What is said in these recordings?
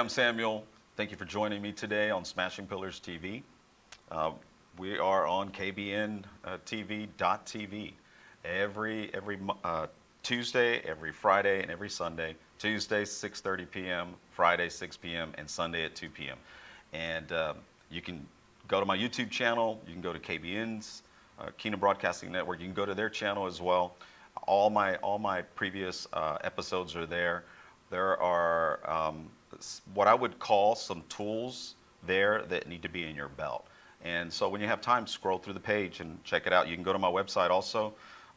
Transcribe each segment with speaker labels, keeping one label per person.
Speaker 1: I'm Samuel. Thank you for joining me today on Smashing Pillars TV. Uh, we are on KBN uh, every every uh, Tuesday, every Friday, and every Sunday. Tuesday 6:30 p.m., Friday 6 p.m., and Sunday at 2 p.m. And um, you can go to my YouTube channel. You can go to KBN's uh, Kingdom Broadcasting Network. You can go to their channel as well. All my all my previous uh, episodes are there. There are um, what I would call some tools there that need to be in your belt. And so when you have time, scroll through the page and check it out. You can go to my website also,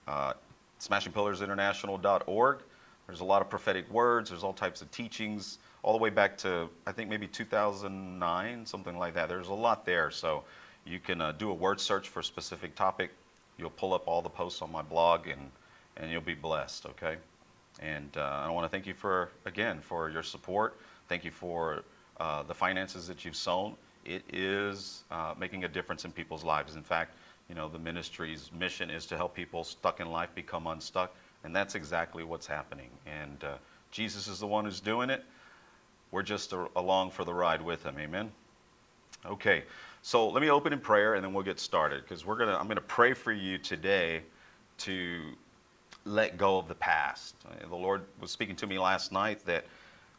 Speaker 1: uh, smashingpillarsinternational.org. There's a lot of prophetic words. There's all types of teachings, all the way back to I think maybe 2009, something like that. There's a lot there. So you can uh, do a word search for a specific topic. You'll pull up all the posts on my blog, and and you'll be blessed. Okay. And uh, I want to thank you for again for your support. Thank you for uh, the finances that you've sown. It is uh, making a difference in people's lives. In fact, you know the ministry's mission is to help people stuck in life become unstuck, and that's exactly what's happening. And uh, Jesus is the one who's doing it. We're just a- along for the ride with him. Amen. Okay, so let me open in prayer, and then we'll get started because we're gonna. I'm gonna pray for you today to let go of the past. The Lord was speaking to me last night that.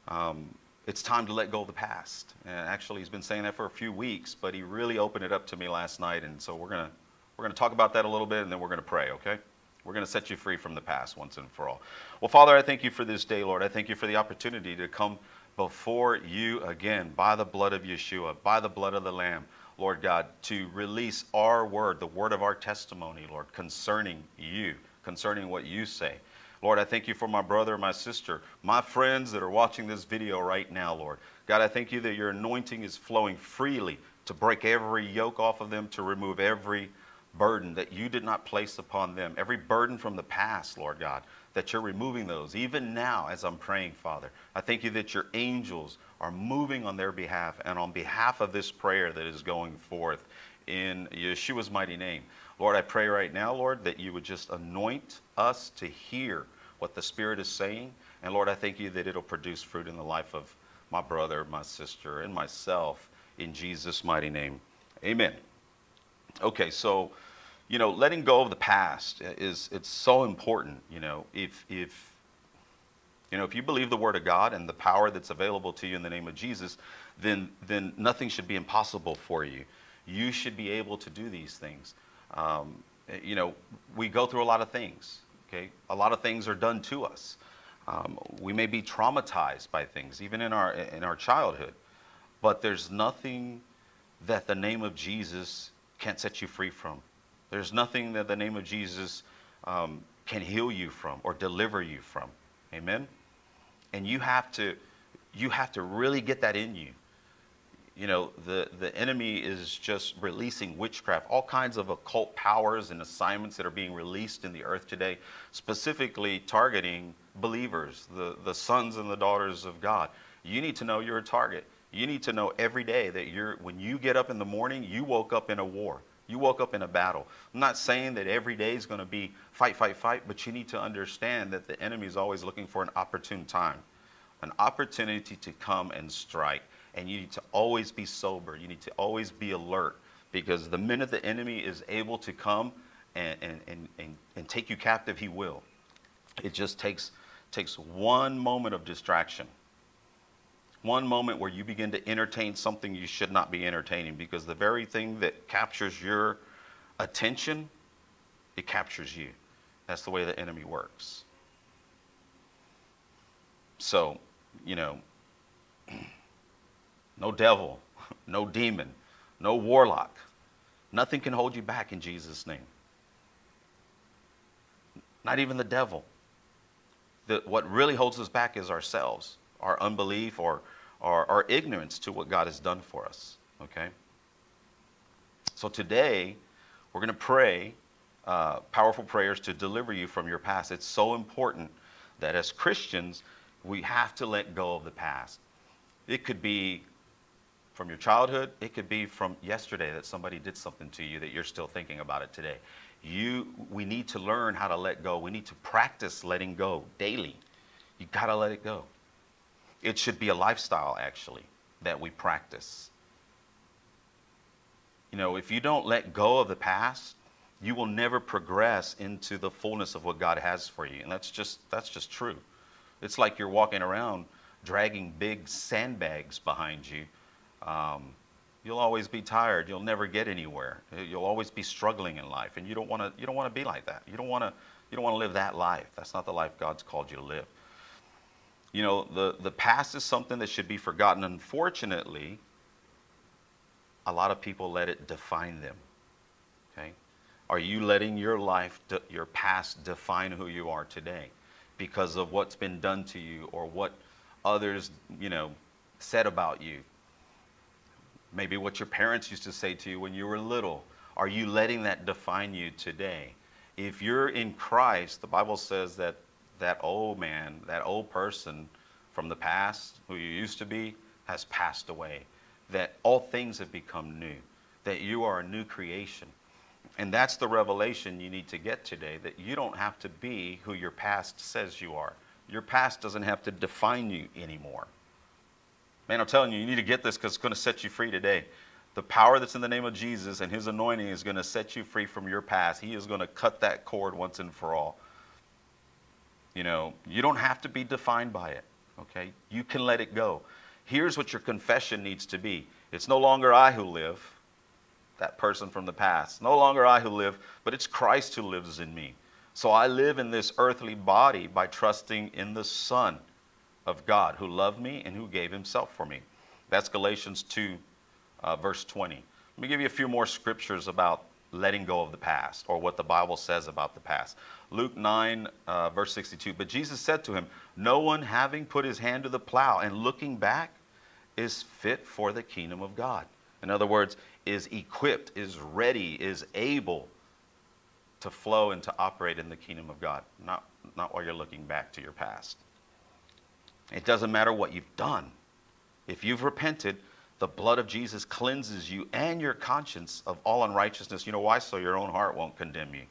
Speaker 1: Um, it's time to let go of the past. And actually, he's been saying that for a few weeks, but he really opened it up to me last night. And so we're going to we're going to talk about that a little bit, and then we're going to pray, okay? We're going to set you free from the past once and for all. Well, Father, I thank you for this day, Lord. I thank you for the opportunity to come before you again by the blood of Yeshua, by the blood of the Lamb, Lord God, to release our word, the word of our testimony, Lord, concerning you, concerning what you say. Lord, I thank you for my brother, my sister, my friends that are watching this video right now, Lord. God, I thank you that your anointing is flowing freely to break every yoke off of them, to remove every burden that you did not place upon them, every burden from the past, Lord God, that you're removing those. Even now, as I'm praying, Father, I thank you that your angels are moving on their behalf and on behalf of this prayer that is going forth in Yeshua's mighty name. Lord, I pray right now, Lord, that you would just anoint us to hear what the Spirit is saying. And Lord, I thank you that it'll produce fruit in the life of my brother, my sister, and myself in Jesus' mighty name. Amen. Okay, so, you know, letting go of the past is it's so important, you know, if if you know, if you believe the word of God and the power that's available to you in the name of Jesus, then then nothing should be impossible for you. You should be able to do these things. Um, you know, we go through a lot of things. Okay, a lot of things are done to us. Um, we may be traumatized by things, even in our in our childhood, but there's nothing that the name of Jesus can't set you free from. There's nothing that the name of Jesus um, can heal you from or deliver you from. Amen. And you have to you have to really get that in you you know, the, the enemy is just releasing witchcraft, all kinds of occult powers and assignments that are being released in the earth today, specifically targeting believers, the, the sons and the daughters of God. You need to know you're a target. You need to know every day that you're, when you get up in the morning, you woke up in a war. You woke up in a battle. I'm not saying that every day is going to be fight, fight, fight, but you need to understand that the enemy is always looking for an opportune time, an opportunity to come and strike and you need to always be sober. You need to always be alert because the minute the enemy is able to come and, and, and, and, and take you captive, he will. It just takes, takes one moment of distraction, one moment where you begin to entertain something you should not be entertaining because the very thing that captures your attention, it captures you. That's the way the enemy works. So, you know, no devil, no demon, no warlock. Nothing can hold you back in Jesus' name. Not even the devil. The, what really holds us back is ourselves, our unbelief or, or our ignorance to what God has done for us. Okay? So today, we're going to pray uh, powerful prayers to deliver you from your past. It's so important that as Christians, we have to let go of the past. It could be from your childhood. It could be from yesterday that somebody did something to you that you're still thinking about it today. You, we need to learn how to let go. We need to practice letting go daily. You got to let it go. It should be a lifestyle, actually, that we practice. You know, if you don't let go of the past, you will never progress into the fullness of what God has for you. And that's just that's just true. It's like you're walking around dragging big sandbags behind you. Um, you'll always be tired. You'll never get anywhere. You'll always be struggling in life, and you don't want to. You don't want to be like that. You don't want to. You don't want to live that life. That's not the life God's called you to live. You know, the the past is something that should be forgotten. Unfortunately, a lot of people let it define them. Okay, are you letting your life, your past, define who you are today, because of what's been done to you or what others, you know, said about you? Maybe what your parents used to say to you when you were little. Are you letting that define you today? If you're in Christ, the Bible says that that old man, that old person from the past, who you used to be, has passed away. That all things have become new. That you are a new creation. And that's the revelation you need to get today that you don't have to be who your past says you are. Your past doesn't have to define you anymore. Man, I'm telling you, you need to get this because it's going to set you free today. The power that's in the name of Jesus and his anointing is going to set you free from your past. He is going to cut that cord once and for all. You know, you don't have to be defined by it, okay? You can let it go. Here's what your confession needs to be it's no longer I who live, that person from the past. No longer I who live, but it's Christ who lives in me. So I live in this earthly body by trusting in the Son of God who loved me and who gave himself for me. That's Galatians 2, uh, verse 20. Let me give you a few more scriptures about letting go of the past or what the Bible says about the past. Luke 9, uh, verse 62. But Jesus said to him, No one having put his hand to the plow and looking back is fit for the kingdom of God. In other words, is equipped, is ready, is able to flow and to operate in the kingdom of God, not, not while you're looking back to your past. It doesn't matter what you've done. If you've repented, the blood of Jesus cleanses you and your conscience of all unrighteousness. You know why? So your own heart won't condemn you.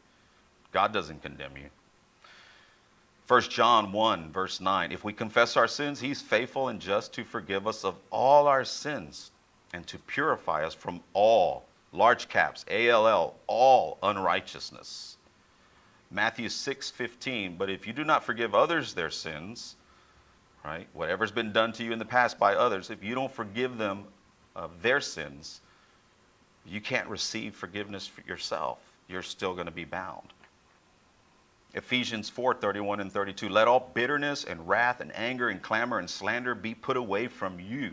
Speaker 1: God doesn't condemn you. 1 John 1, verse 9. If we confess our sins, he's faithful and just to forgive us of all our sins and to purify us from all, large caps, A-L-L, all unrighteousness. Matthew 6, 15. But if you do not forgive others their sins, right? Whatever's been done to you in the past by others, if you don't forgive them of their sins, you can't receive forgiveness for yourself. You're still going to be bound. Ephesians 4 31 and 32. Let all bitterness and wrath and anger and clamor and slander be put away from you,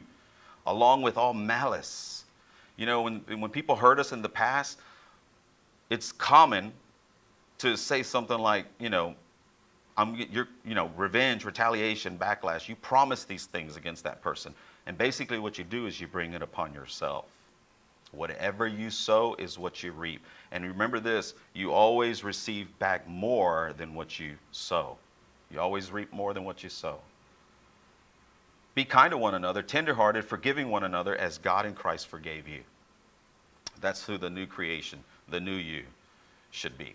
Speaker 1: along with all malice. You know, when, when people hurt us in the past, it's common to say something like, you know, I'm, you're, you know, revenge, retaliation, backlash. You promise these things against that person. And basically, what you do is you bring it upon yourself. Whatever you sow is what you reap. And remember this you always receive back more than what you sow. You always reap more than what you sow. Be kind to one another, tenderhearted, forgiving one another as God in Christ forgave you. That's who the new creation, the new you, should be.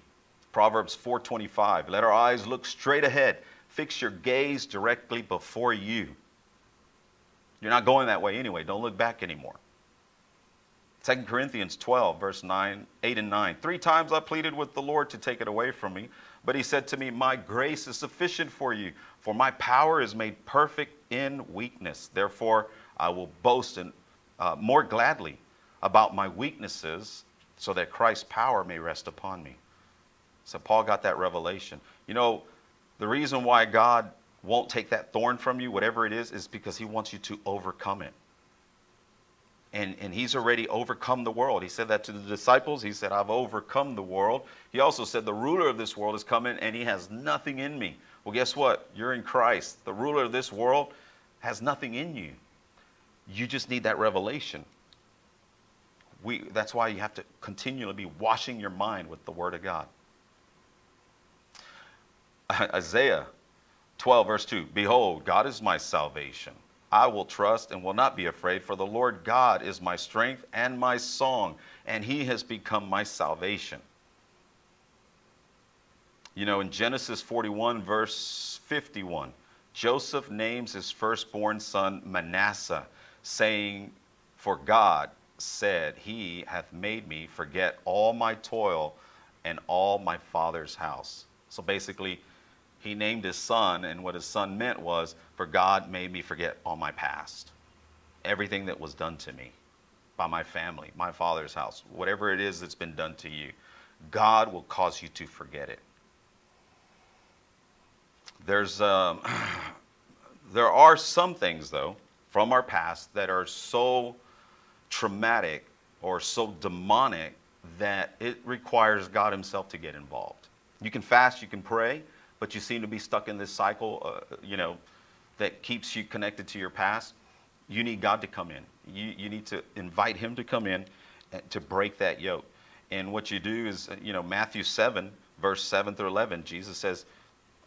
Speaker 1: Proverbs 4:25. Let our eyes look straight ahead. Fix your gaze directly before you. You're not going that way anyway. Don't look back anymore. 2 Corinthians 12, verse 9, 8 and 9. Three times I pleaded with the Lord to take it away from me, but he said to me, My grace is sufficient for you, for my power is made perfect in weakness. Therefore, I will boast in, uh, more gladly about my weaknesses, so that Christ's power may rest upon me. So Paul got that revelation. You know, the reason why God won't take that thorn from you, whatever it is, is because he wants you to overcome it. And, and he's already overcome the world. He said that to the disciples. He said, I've overcome the world. He also said, The ruler of this world is coming and he has nothing in me. Well, guess what? You're in Christ. The ruler of this world has nothing in you. You just need that revelation. We, that's why you have to continually be washing your mind with the Word of God. Isaiah 12, verse 2 Behold, God is my salvation. I will trust and will not be afraid, for the Lord God is my strength and my song, and he has become my salvation. You know, in Genesis 41, verse 51, Joseph names his firstborn son Manasseh, saying, For God said, He hath made me forget all my toil and all my father's house. So basically, he named his son, and what his son meant was, For God made me forget all my past, everything that was done to me by my family, my father's house, whatever it is that's been done to you. God will cause you to forget it. There's, um, there are some things, though, from our past that are so traumatic or so demonic that it requires God Himself to get involved. You can fast, you can pray, but you seem to be stuck in this cycle, uh, you know, that keeps you connected to your past. You need God to come in. You, you need to invite Him to come in to break that yoke. And what you do is, you know, Matthew 7, verse 7 through 11, Jesus says,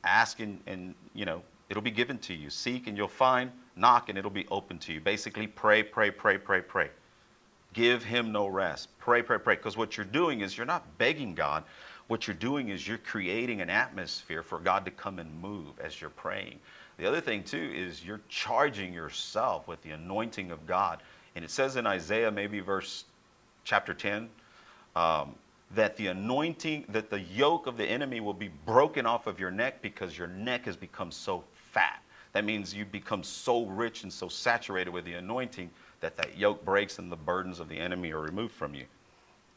Speaker 1: ask and, and, you know, it'll be given to you. Seek and you'll find. Knock and it'll be open to you. Basically, pray, pray, pray, pray, pray. Give him no rest. Pray, pray, pray. Because what you're doing is you're not begging God. What you're doing is you're creating an atmosphere for God to come and move as you're praying. The other thing, too, is you're charging yourself with the anointing of God. And it says in Isaiah, maybe verse chapter 10, um, that the anointing, that the yoke of the enemy will be broken off of your neck because your neck has become so fat. That means you become so rich and so saturated with the anointing that that yoke breaks and the burdens of the enemy are removed from you.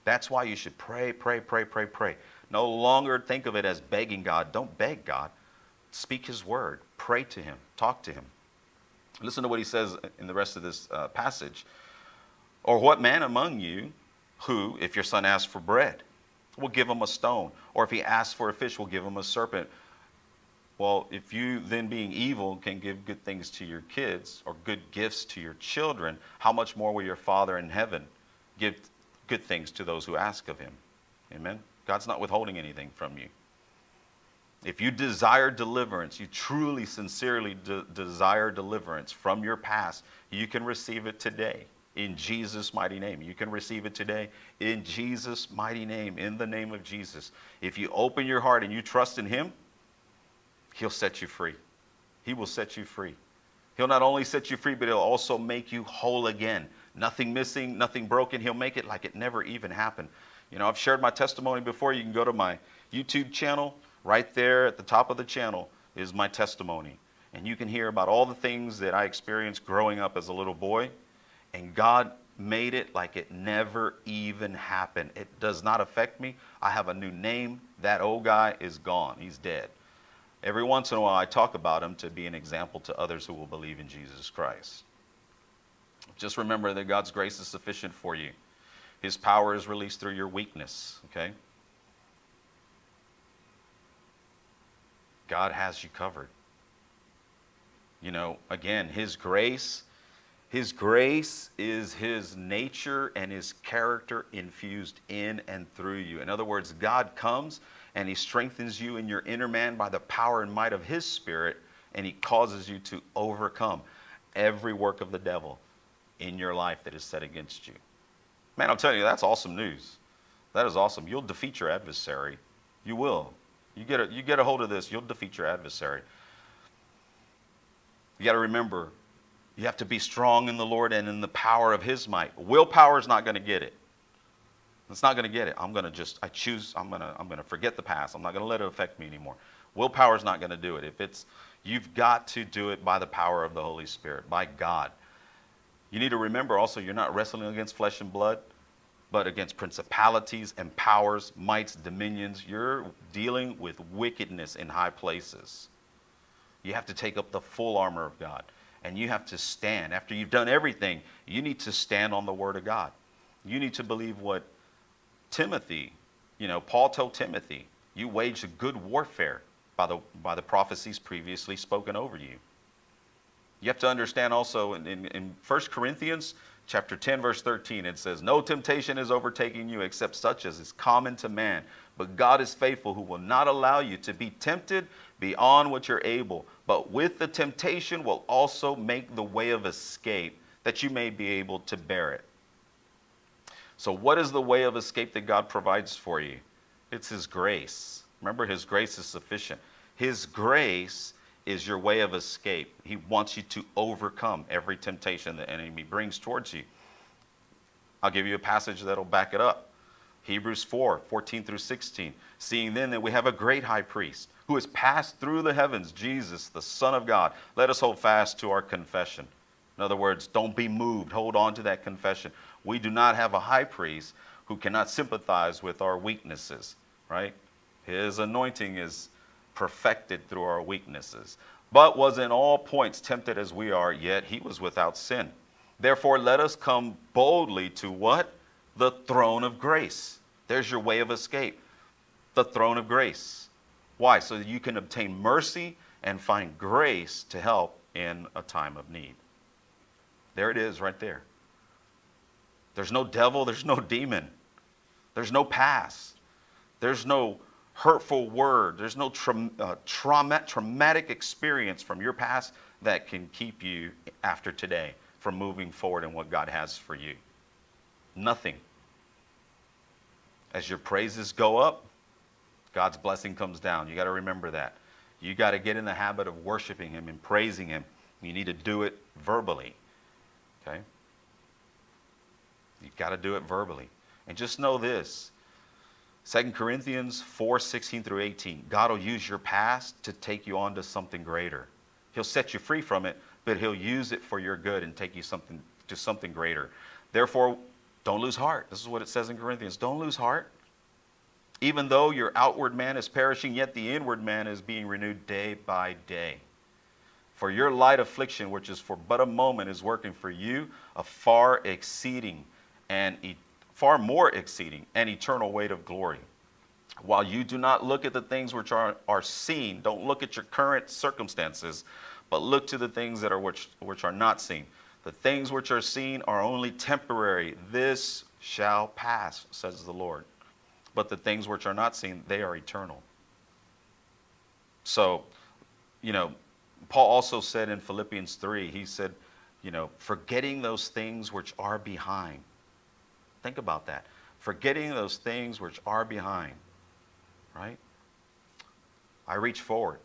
Speaker 1: That's why you should pray, pray, pray, pray, pray. No longer think of it as begging God. Don't beg God. Speak His word. Pray to Him. Talk to Him. Listen to what He says in the rest of this uh, passage. Or what man among you who, if your son asks for bread, will give him a stone? Or if he asks for a fish, will give him a serpent? Well, if you then being evil can give good things to your kids or good gifts to your children, how much more will your Father in heaven give good things to those who ask of him? Amen. God's not withholding anything from you. If you desire deliverance, you truly, sincerely de- desire deliverance from your past, you can receive it today in Jesus' mighty name. You can receive it today in Jesus' mighty name, in the name of Jesus. If you open your heart and you trust in Him, He'll set you free. He will set you free. He'll not only set you free, but He'll also make you whole again. Nothing missing, nothing broken. He'll make it like it never even happened. You know, I've shared my testimony before. You can go to my YouTube channel. Right there at the top of the channel is my testimony. And you can hear about all the things that I experienced growing up as a little boy. And God made it like it never even happened. It does not affect me. I have a new name. That old guy is gone. He's dead. Every once in a while, I talk about him to be an example to others who will believe in Jesus Christ. Just remember that God's grace is sufficient for you. His power is released through your weakness, okay? God has you covered. You know, again, His grace, His grace is His nature and His character infused in and through you. In other words, God comes and he strengthens you in your inner man by the power and might of his spirit, and he causes you to overcome every work of the devil in your life that is set against you. Man, I'm telling you, that's awesome news. That is awesome. You'll defeat your adversary. You will. You get a, you get a hold of this, you'll defeat your adversary. You got to remember, you have to be strong in the Lord and in the power of his might. Willpower is not going to get it. It's not going to get it. I'm going to just, I choose, I'm going to, I'm going to forget the past. I'm not going to let it affect me anymore. Willpower is not going to do it. If it's, you've got to do it by the power of the Holy Spirit, by God. You need to remember also, you're not wrestling against flesh and blood, but against principalities and powers, mights, dominions. You're dealing with wickedness in high places. You have to take up the full armor of God and you have to stand. After you've done everything, you need to stand on the Word of God. You need to believe what Timothy, you know, Paul told Timothy, you wage a good warfare by the, by the prophecies previously spoken over you. You have to understand also in, in, in 1 Corinthians chapter 10, verse 13, it says, No temptation is overtaking you except such as is common to man. But God is faithful, who will not allow you to be tempted beyond what you're able, but with the temptation will also make the way of escape that you may be able to bear it. So, what is the way of escape that God provides for you? It's His grace. Remember, His grace is sufficient. His grace is your way of escape. He wants you to overcome every temptation the enemy brings towards you. I'll give you a passage that'll back it up. Hebrews 4 14 through 16. Seeing then that we have a great high priest who has passed through the heavens, Jesus, the Son of God, let us hold fast to our confession. In other words, don't be moved. Hold on to that confession. We do not have a high priest who cannot sympathize with our weaknesses, right? His anointing is perfected through our weaknesses, but was in all points tempted as we are, yet he was without sin. Therefore, let us come boldly to what? The throne of grace. There's your way of escape. The throne of grace. Why? So that you can obtain mercy and find grace to help in a time of need. There it is right there. There's no devil, there's no demon, there's no past, there's no hurtful word, there's no tra- uh, trauma- traumatic experience from your past that can keep you after today from moving forward in what God has for you. Nothing. As your praises go up, God's blessing comes down. You got to remember that. You got to get in the habit of worshiping Him and praising Him. You need to do it verbally. Okay? You've got to do it verbally. And just know this 2 Corinthians 4 16 through 18. God will use your past to take you on to something greater. He'll set you free from it, but He'll use it for your good and take you something to something greater. Therefore, don't lose heart. This is what it says in Corinthians. Don't lose heart. Even though your outward man is perishing, yet the inward man is being renewed day by day. For your light affliction, which is for but a moment, is working for you a far exceeding and e- far more exceeding an eternal weight of glory. While you do not look at the things which are, are seen, don't look at your current circumstances, but look to the things that are which, which are not seen. The things which are seen are only temporary. This shall pass, says the Lord. But the things which are not seen, they are eternal. So, you know, Paul also said in Philippians 3, he said, you know, forgetting those things which are behind. Think about that. Forgetting those things which are behind, right? I reach forward.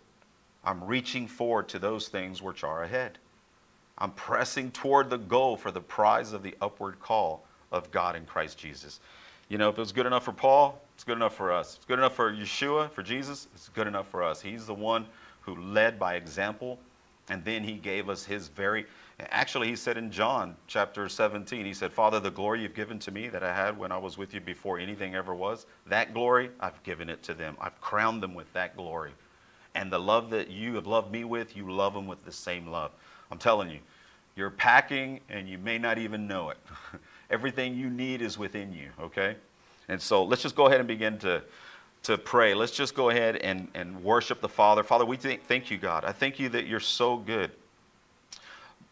Speaker 1: I'm reaching forward to those things which are ahead. I'm pressing toward the goal for the prize of the upward call of God in Christ Jesus. You know, if it was good enough for Paul, it's good enough for us. It's good enough for Yeshua, for Jesus, it's good enough for us. He's the one who led by example, and then he gave us his very. Actually, he said in John chapter 17, he said, Father, the glory you've given to me that I had when I was with you before anything ever was, that glory, I've given it to them. I've crowned them with that glory. And the love that you have loved me with, you love them with the same love. I'm telling you, you're packing and you may not even know it. Everything you need is within you, okay? And so let's just go ahead and begin to, to pray. Let's just go ahead and, and worship the Father. Father, we th- thank you, God. I thank you that you're so good.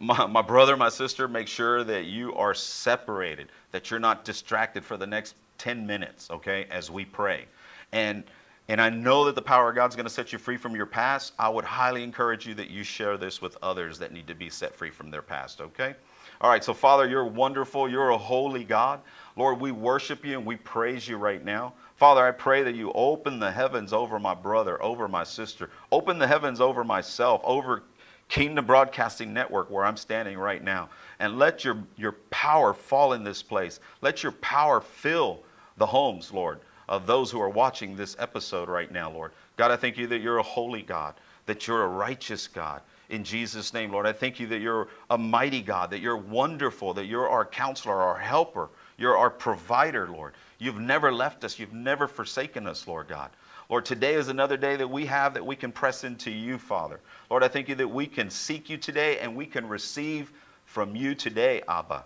Speaker 1: My, my brother, my sister, make sure that you are separated, that you're not distracted for the next 10 minutes, okay, as we pray. And and I know that the power of God's going to set you free from your past. I would highly encourage you that you share this with others that need to be set free from their past, okay? All right, so Father, you're wonderful. You're a holy God. Lord, we worship you and we praise you right now. Father, I pray that you open the heavens over my brother, over my sister, open the heavens over myself, over Kingdom Broadcasting Network, where I'm standing right now. And let your, your power fall in this place. Let your power fill the homes, Lord of those who are watching this episode right now, Lord. God, I thank you that you're a holy God, that you're a righteous God. In Jesus' name, Lord, I thank you that you're a mighty God, that you're wonderful, that you're our counselor, our helper, you're our provider, Lord. You've never left us, you've never forsaken us, Lord God. Lord, today is another day that we have that we can press into you, Father. Lord, I thank you that we can seek you today and we can receive from you today, Abba.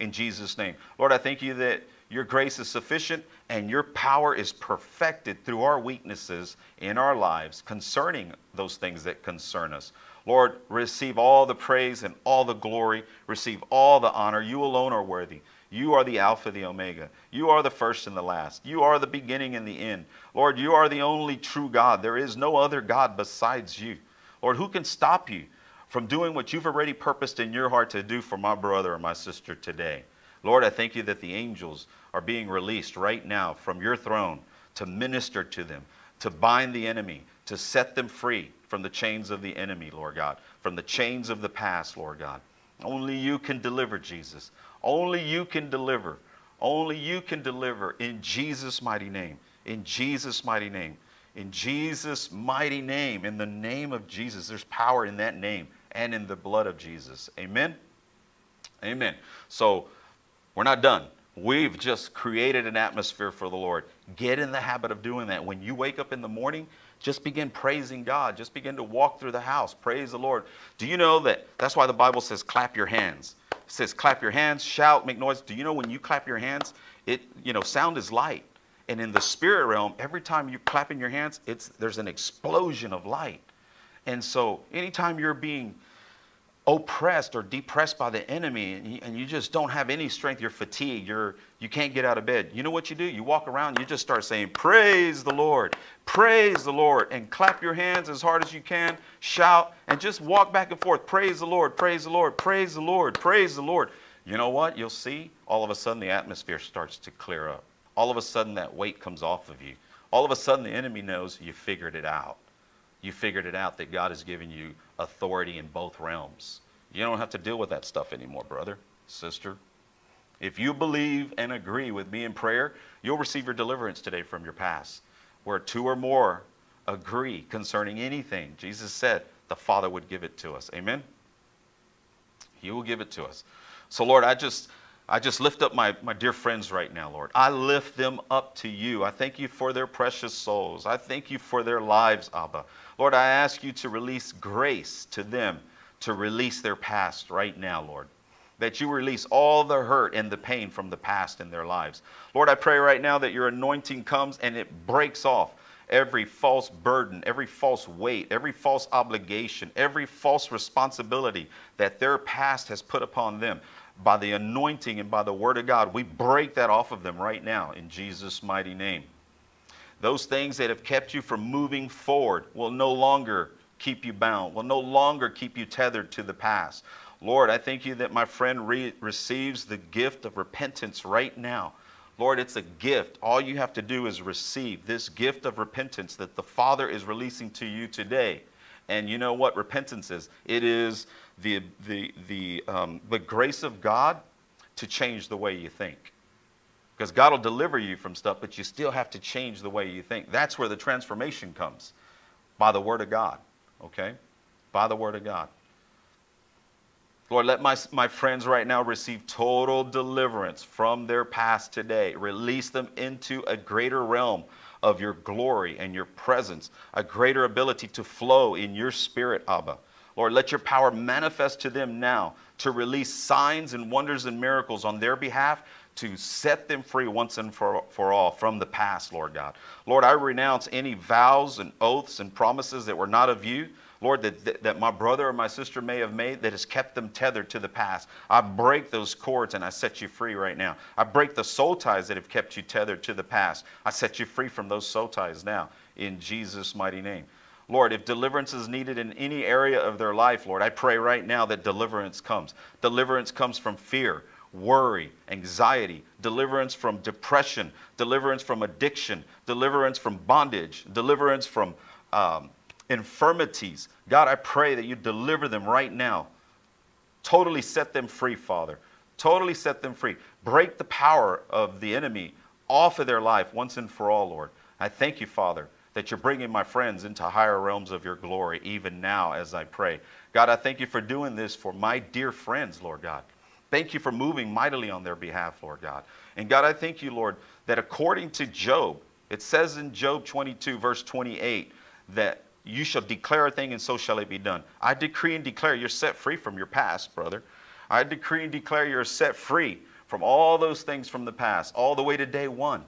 Speaker 1: In Jesus' name. Lord, I thank you that your grace is sufficient and your power is perfected through our weaknesses in our lives concerning those things that concern us. Lord, receive all the praise and all the glory. Receive all the honor. You alone are worthy. You are the Alpha, the Omega. You are the first and the last. You are the beginning and the end. Lord, you are the only true God. There is no other God besides you. Lord, who can stop you from doing what you've already purposed in your heart to do for my brother or my sister today? Lord, I thank you that the angels are being released right now from your throne to minister to them, to bind the enemy, to set them free from the chains of the enemy, Lord God, from the chains of the past, Lord God. Only you can deliver, Jesus. Only you can deliver. Only you can deliver in Jesus' mighty name. In Jesus' mighty name. In Jesus' mighty name. In the name of Jesus. There's power in that name and in the blood of Jesus. Amen. Amen. So we're not done. We've just created an atmosphere for the Lord. Get in the habit of doing that. When you wake up in the morning, just begin praising God. Just begin to walk through the house. Praise the Lord. Do you know that that's why the Bible says clap your hands? Says clap your hands, shout, make noise. Do you know when you clap your hands, it you know, sound is light. And in the spirit realm, every time you clap in your hands, it's there's an explosion of light. And so anytime you're being oppressed or depressed by the enemy and you, just don't have any strength. You're fatigued. You're you can't get out of bed. You know what you do? You walk around you just start saying praise the lord. Praise the lord. And clap your hands as hard as you can shout and just walk back and forth. Praise the lord. Praise the lord. Praise the lord. Praise the lord. You know what? You'll see all of a sudden the atmosphere starts to clear up. All of a sudden that weight comes off of you. All of a sudden the enemy knows you figured it out you figured it out that God has given you authority in both realms. You don't have to deal with that stuff anymore, brother, sister. If you believe and agree with me in prayer, you'll receive your deliverance today from your past. Where two or more agree concerning anything, Jesus said the Father would give it to us. Amen? He will give it to us. So, Lord, I just. I just lift up my, my dear friends right now, Lord. I lift them up to you. I thank you for their precious souls. I thank you for their lives, Abba. Lord, I ask you to release grace to them to release their past right now, Lord. That you release all the hurt and the pain from the past in their lives. Lord, I pray right now that your anointing comes and it breaks off every false burden, every false weight, every false obligation, every false responsibility that their past has put upon them. By the anointing and by the word of God, we break that off of them right now in Jesus' mighty name. Those things that have kept you from moving forward will no longer keep you bound, will no longer keep you tethered to the past. Lord, I thank you that my friend re- receives the gift of repentance right now. Lord, it's a gift. All you have to do is receive this gift of repentance that the Father is releasing to you today. And you know what repentance is? It is the, the, the, um, the grace of God to change the way you think. Because God will deliver you from stuff, but you still have to change the way you think. That's where the transformation comes by the Word of God, okay? By the Word of God. Lord, let my, my friends right now receive total deliverance from their past today. Release them into a greater realm of your glory and your presence, a greater ability to flow in your spirit, Abba. Lord, let your power manifest to them now to release signs and wonders and miracles on their behalf to set them free once and for, for all from the past, Lord God. Lord, I renounce any vows and oaths and promises that were not of you. Lord, that, that, that, my brother or my sister may have made that has kept them tethered to the past. I break those cords and I set you free right now. I break the soul ties that have kept you tethered to the past. I set you free from those soul ties now in Jesus' mighty name. Lord, if deliverance is needed in any area of their life, Lord, I pray right now that deliverance comes. Deliverance comes from fear worry, anxiety, deliverance from depression, deliverance from addiction, deliverance from bondage, deliverance from um, infirmities. God, I pray that you deliver them right now. Totally set them free, Father. Totally set them free. Break the power of the enemy off of their life once and for all, Lord. I thank you, Father, that you're bringing my friends into higher realms of your glory even now as I pray. God, I thank you for doing this for my dear friends, Lord God. Thank you for moving mightily on their behalf, Lord God. And God, I thank you, Lord, that according to Job, it says in Job 22, verse 28, that you shall declare a thing and so shall it be done. I decree and declare you're set free from your past, brother. I decree and declare you're set free from all those things from the past, all the way to day one.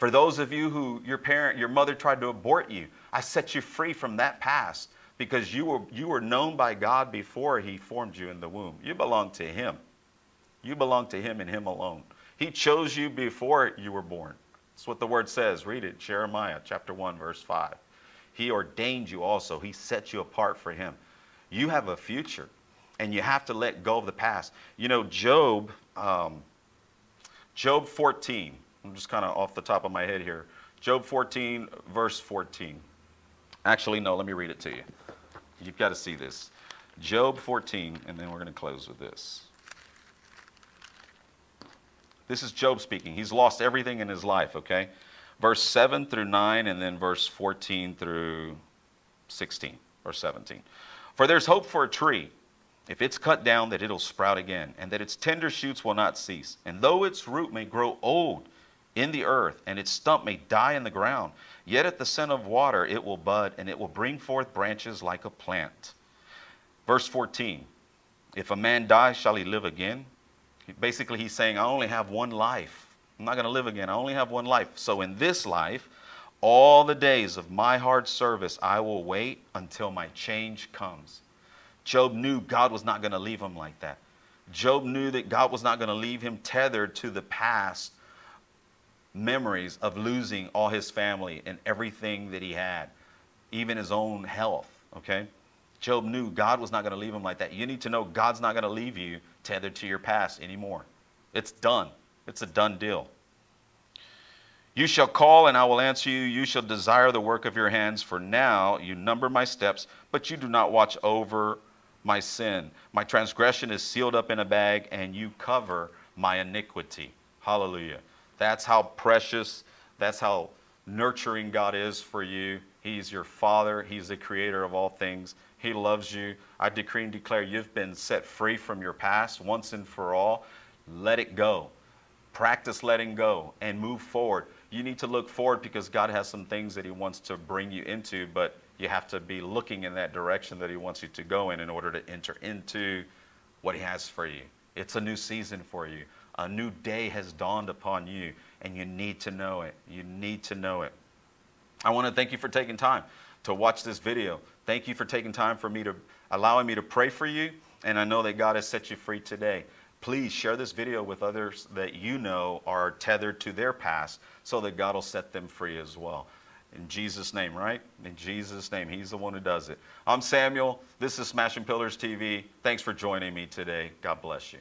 Speaker 1: For those of you who your parent, your mother tried to abort you, I set you free from that past because you were, you were known by God before He formed you in the womb. You belong to Him. You belong to Him and Him alone. He chose you before you were born. That's what the word says. Read it, Jeremiah chapter 1, verse 5. He ordained you also, He set you apart for Him. You have a future, and you have to let go of the past. You know, Job, um, Job 14, I'm just kind of off the top of my head here. Job 14, verse 14. Actually, no, let me read it to you. You've got to see this. Job 14, and then we're going to close with this. This is Job speaking. He's lost everything in his life, okay? Verse 7 through 9, and then verse 14 through 16 or 17. For there's hope for a tree, if it's cut down, that it'll sprout again, and that its tender shoots will not cease. And though its root may grow old in the earth, and its stump may die in the ground, yet at the scent of water it will bud, and it will bring forth branches like a plant. Verse 14 If a man die, shall he live again? Basically, he's saying, I only have one life. I'm not going to live again. I only have one life. So in this life, all the days of my hard service, I will wait until my change comes. Job knew God was not going to leave him like that. Job knew that God was not going to leave him tethered to the past memories of losing all his family and everything that he had, even his own health. Okay? Job knew God was not going to leave him like that. You need to know God's not going to leave you tethered to your past anymore. It's done, it's a done deal. You shall call, and I will answer you. You shall desire the work of your hands. For now you number my steps, but you do not watch over my sin. My transgression is sealed up in a bag, and you cover my iniquity. Hallelujah. That's how precious, that's how nurturing God is for you. He's your Father, He's the creator of all things. He loves you. I decree and declare you've been set free from your past once and for all. Let it go. Practice letting go and move forward. You need to look forward because God has some things that He wants to bring you into, but you have to be looking in that direction that He wants you to go in in order to enter into what He has for you. It's a new season for you. A new day has dawned upon you, and you need to know it. You need to know it. I want to thank you for taking time to watch this video. Thank you for taking time for me to allowing me to pray for you. And I know that God has set you free today. Please share this video with others that you know are tethered to their past so that God will set them free as well. In Jesus' name, right? In Jesus' name. He's the one who does it. I'm Samuel. This is Smashing Pillars TV. Thanks for joining me today. God bless you.